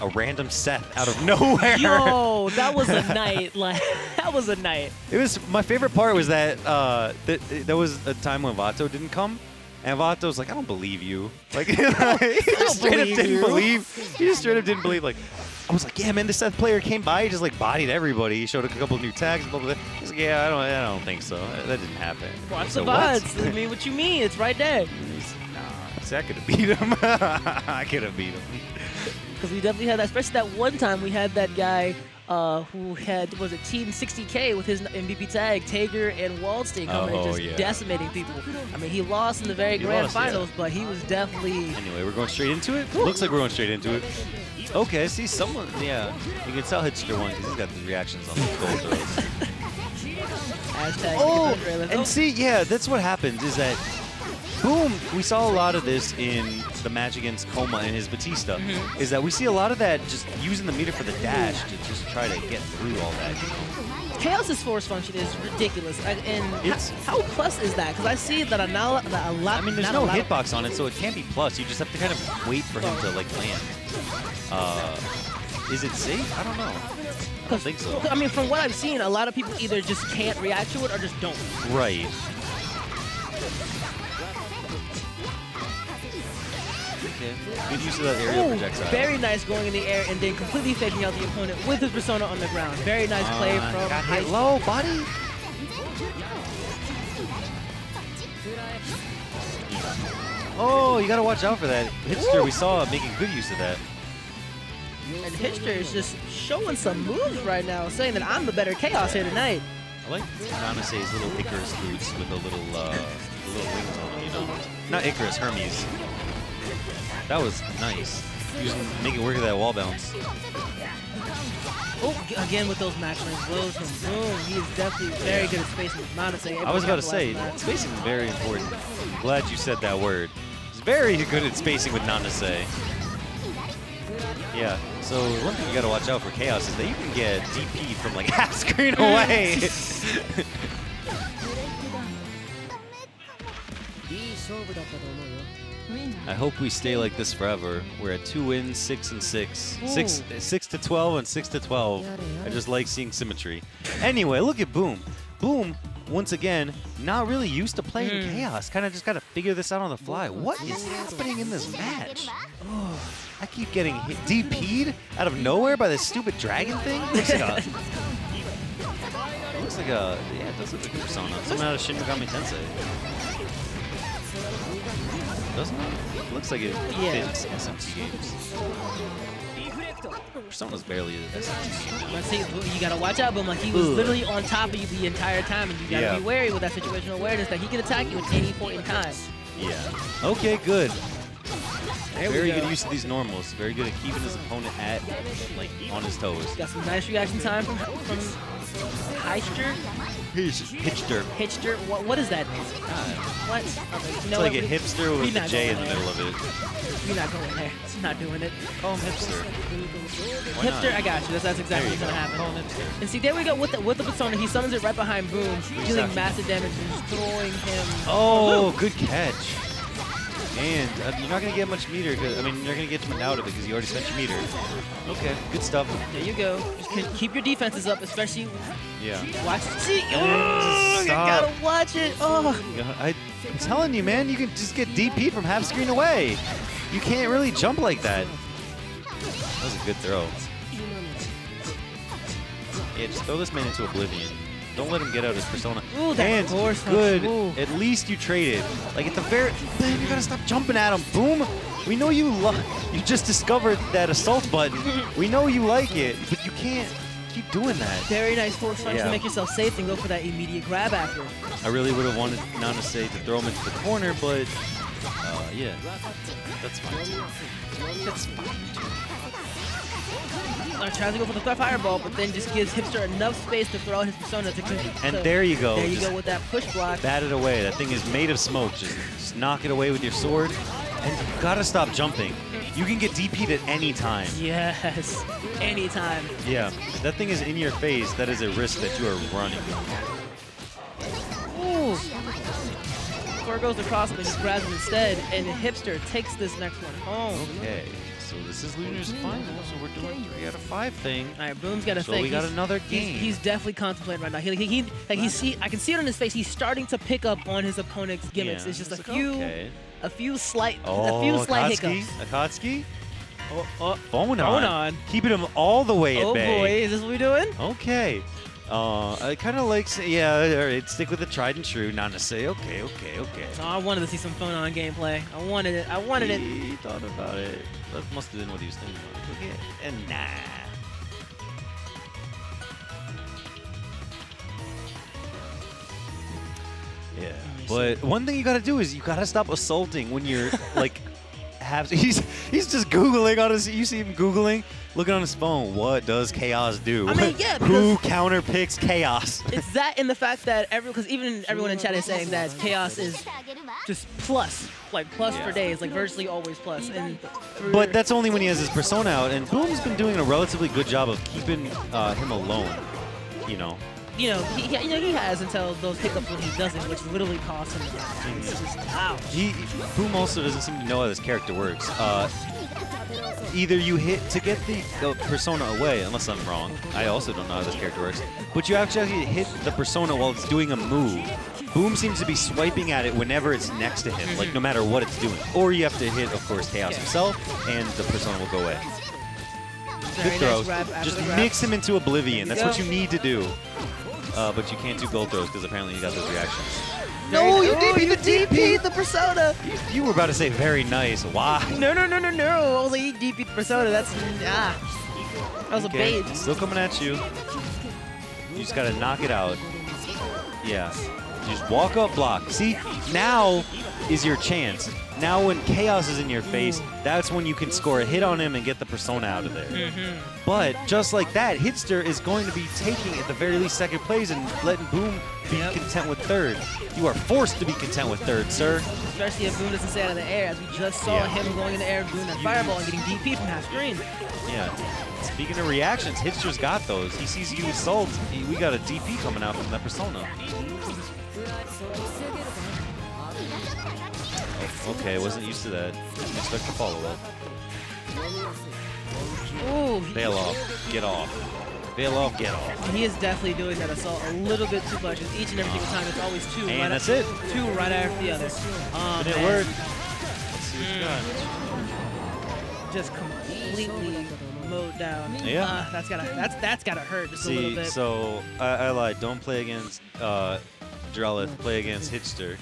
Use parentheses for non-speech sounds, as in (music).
a random Seth out of (laughs) nowhere. Yo, that was a (laughs) night. Like (laughs) that was a night. It was my favorite part was that uh, th there was a time when Vato didn't come, and Vato was like, "I don't believe you." Like he just straight up didn't you. believe. He just straight up didn't believe. Like I was like, "Yeah, man, the Seth player came by, he just like bodied everybody. He showed a couple of new tags, blah blah." blah. He's like, "Yeah, I don't, I don't think so. That didn't happen." Watch So the what? VODs. I mean, what you mean? It's right there. He's- Nah, see, I could have beat him. I could have beat him. Because we definitely had that, especially that one time we had that guy uh, who had, was it Team 60K with his MVP tag, Tager and Waldstein coming Oh, and just yeah. decimating people. I mean, he lost in the very He grand lost, yeah. finals, but he was definitely. Anyway, we're going straight into it. Looks like we're going straight into it. Okay, see someone. Yeah, you can tell Hitster won because he's got the reactions on those goal throws. Oh, and see, yeah, that's what happens is that, boom, we saw a lot of this in the match against Coma and his Vatista, Mm-hmm. is that we see a lot of that just using the meter for the dash to just try to get through all that. Chaos's force function is ridiculous. And It's- how plus is that? Because I see that a, now, that a lot. I mean, there's no a lot of- hitbox on it, so it can't be plus. You just have to kind of wait for him to, like, land. Uh, is it safe? I don't know. I don't think so. I mean, from what I've seen, a lot of people either just can't react to it or just don't. Right. Good use of that aerial Ooh, projectile. very nice going in the air and then completely faking out the opponent with his persona on the ground. Very nice play Uh, from got hit low, buddy. Oh, you gotta watch out for that. Hitster, we saw making good use of that. And Hitcher is just showing some moves right now, saying that I'm the better Chaos here tonight. I like Nanase's little Icarus boots with the little, uh, little wings on them, you know? Not Icarus, Hermes. That was nice. Using, making work of that wall bounce. Oh, again with those max range blows from Boom. He is definitely very good at spacing with Nanase. I was about to say, spacing is very important. Glad you said that word. He's very good at spacing with Nanase. Yeah, so one thing you gotta watch out for Chaos is that you can get DP from like (laughs) half screen mm. away. (laughs) (laughs) I hope we stay like this forever. We're at two wins, six and six. Six, Ooh. six to 12 and six to 12. I just like seeing symmetry. Anyway, look at Boom. Boom, once again, not really used to playing Hmm. Chaos. Kind of just got to figure this out on the fly. What is happening in this match? I keep getting hit, DP'd out of nowhere by this stupid dragon thing. Looks like a, (laughs) looks like a, yeah, it does look like a persona. Something out Shin Megami Tensei. Doesn't it? Looks like it Yeah. fits SMT games. Persona's barely an SMT game. But see, you gotta watch out, Boom. Like he was Ugh. literally on top of you the entire time, and you gotta Yeah. be wary with that situational awareness that he can attack you at any point in time. Yeah. Okay, good. There Very go. good use of these normals. Very good at keeping his opponent at, like, on his toes. Got some nice reaction time from from Heister. Hitchter. Hitcher. What what is that? Uh, what? Okay, uh, you It's know like what? a hipster we with a not in the middle of it. We're not going there. It's not doing it. Call him hipster. Why hipster, not? I got you. That's, that's exactly what's you gonna go. Call happen. him hipster. And see, there we go with the with the persona. He summons it right behind Boom, dealing massive damage and throwing him. Oh, good catch. And uh, you're not going to get much meter. I mean, you're going to get out of it because you already spent your meter. Okay, good stuff. There you go. Just keep your defenses up, especially Yeah. watch. See, oh, gotta watch it. Oh, I, I'm telling you, man, you can just get DP from half screen away. You can't really jump like that. That was a good throw. Yeah, just throw this man into oblivion. Don't let him get out of his persona. Ooh, that and good. Ooh. At least you traded. Like at the very, man, you gotta stop jumping at him. Boom. We know you love. You just discovered that assault button. we know you like it, but you can't keep doing that. very nice force punch Yeah. to make yourself safe and go for that immediate grab after. I really would have wanted Nanase to throw him into the corner, but uh, yeah, that's fine. That's fine Uh, tries to go for the fireball, but then just gives Hipster enough space to throw out his persona to. And to- there you go. There you Just go with that push block. Bat it away. That thing is made of smoke. Just, just knock it away with your sword. And you gotta stop jumping. You can get DP'd at any time. Yes, anytime. Yeah, that thing is in your face. That is a risk that you are running. It goes across, but just grabs instead, and Hipster takes this next one home. Okay, So this is Loser's final, so we're doing three out of five thing. All right, Boom's got to So think. we got he's- another game. He's, definitely contemplating right now. He, he, he like he's see, I can see it on his face. He's starting to pick up on his opponent's gimmicks. Yeah, It's just a like, few, Okay. a few slight, Oh, a few slight Akatsuki? hiccups. Akatsuki? Oh, oh, Phone Phone on. Keeping him all the way at oh bay. boy, is this what we're doing? Okay. Uh, I kind of like, yeah, all right, stick with the tried and true. Not to say, okay, okay, okay. Oh, I wanted to see some Phonon gameplay. I wanted it. I wanted it. He thought about it. That must have been what he was thinking about. Okay. And nah. Yeah. But one thing you gotta do is you gotta stop assaulting when you're (laughs) like have (laughs) he's he's just googling on his you see him googling looking on his phone what does chaos do I mean, (laughs) yeah, who counter picks chaos (laughs) It's that and the fact that every because even everyone in chat is saying that chaos is just plus, like plus for days, like virtually always plus. And But that's only when he has his persona out, and Boom's been doing a relatively good job of keeping uh, him alone. You know, you know he, you know he has until those hiccups when he doesn't, which literally costs him. the. It's just ouch. he Boom also doesn't seem to know how this character works. Uh, either you hit to get the, the persona away, unless I'm wrong. I also don't know how this character works. But you actually hit the persona while it's doing a move. Boom seems to be swiping at it whenever it's next to him, like no matter what it's doing. Or you have to hit, of course, Chaos Yeah. himself, and the persona will go away. Good nice throws. Just mix him into oblivion. That's what you need to do. Uh, but you can't do gold throws because apparently you got those reactions. No, you Oh, DP the DP the persona. You, you were about to say very nice. Why? No, no, no, no, no. I was like, he DP the persona. That's ah. That was a bait. Still coming at you. You just gotta knock it out. Yeah. You just walk up, block. See, now is your chance. Now when Chaos is in your face, that's when you can score a hit on him and get the persona out of there. Mm-hmm. But just like that, Hitster is going to be taking at the very least second place and letting Boom be Yep. content with third. You are forced to be content with third, sir. Especially if Boom doesn't stay out of the air, as we just saw Yeah. him going in the air, doing that fireball and getting DP from half screen. Yeah. Speaking of reactions, Hitster's got those. He sees you assault. he- We got a DP coming out from that persona. Okay, wasn't used to that. Didn't expect the follow up. Ooh, Bail off. Get off. Bail off, get off. he is definitely doing that assault a little bit too much. It's each and every single time, it's always two. And right that's af- it. Two right after the other. Oh, Did it man. work? Let's see what you got. Just completely mowed down. Yeah. Ah, that's gotta that's that's gotta hurt just a little See, bit. so I, I lied. Don't play against uh, Drellith. Play against Hitster.